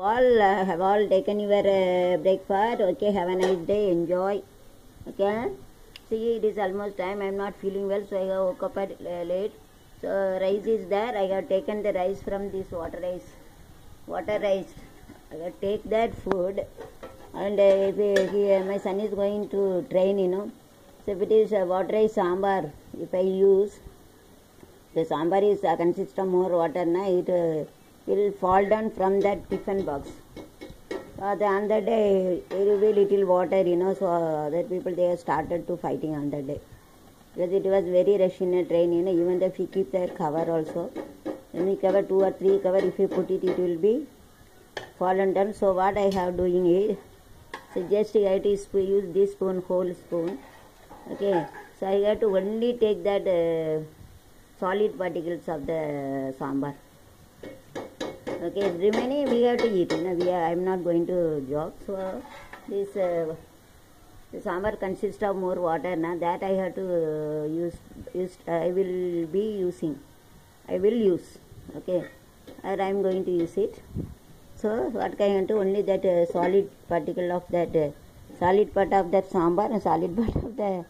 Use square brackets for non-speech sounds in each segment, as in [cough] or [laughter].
all uh, have all taken your uh, breakfast. Okay have a nice day. Enjoy. Okay? See it is almost time. I'm not feeling well so i have woke up at uh, late. So rice is there. I have taken the rice from this water rice. Water rice. I have take that food. And uh, if uh, he, uh, my son is going to train you know. So if it is water rice sambar if i use the sambar is uh, consists of more water na it will fall down from that tiffin box. So the other day there will be little water you know so other people they started to fighting on that day. Because it was very rush in a train you know even if you keep their cover also you cover two or three cover if you put it it will be fallen down. So what i have doing is so just I have to use this spoon whole spoon. Okay so i have to only take that uh, solid particles of the sambar okay remaining we have to eat you know we are, i'm not going to jog so this uh, the sambar consists of more water now that i have to uh, use use i will be using. I will use okay? Or i'm going to use it. So what I do only that uh, solid particle of that uh, solid part of that sambar and solid [laughs] part of the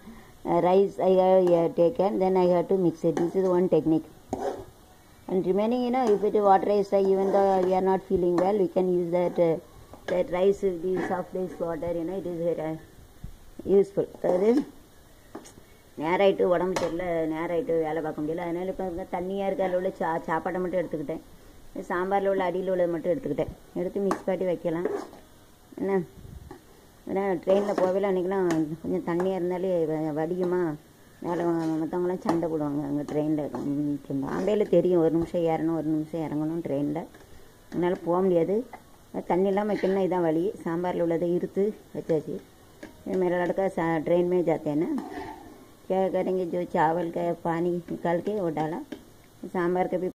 uh, rice I have uh, taken then I have to mix it. This is one technique and remaining you know if it is water rice uh, even though we are not feeling well we can use that uh, that rice with the soft rice water you know it is very uh, useful. அதாவது நேராயிட்டு உடம்பு தெரியல நேராயிட்டு வேலை பார்க்க முடியல. அதனால இப்போ தண்ணியாக இருக்க அதில் உள்ள சா சாப்பாடை மட்டும் எடுத்துக்கிட்டேன். சாம்பாரில் உள்ள அடியில் உள்ளதை மட்டும் எடுத்துக்கிட்டேன். எடுத்து மிக்ஸ் பண்ணி வைக்கலாம். என்ன? ஏன்னா ட்ரெயினில் போகவே அன்றைக்கெலாம் கொஞ்சம் தண்ணியாக இருந்தாலே வடியுமா? மேலே மற்றவங்களாம் சண்டை போடுவாங்க அங்கே ட்ரெயினில் பாம்பேயில் தெரியும் ஒரு நிமிஷம் ஏறணும் ஒரு நிமிஷம் இறங்கணும் ட்ரெயினில் அதனால் போக முடியாது தண்ணியெல்லாம் வைக்கணும்னா இதான் வழி சாம்பாரில் உள்ளதை இருத்து வச்சாச்சு मेरा लड़का सा- ट्रेन में जाते हैं ना क्या करेंगे जो चावल का पानी निकाल के वो डाला सांभर का भी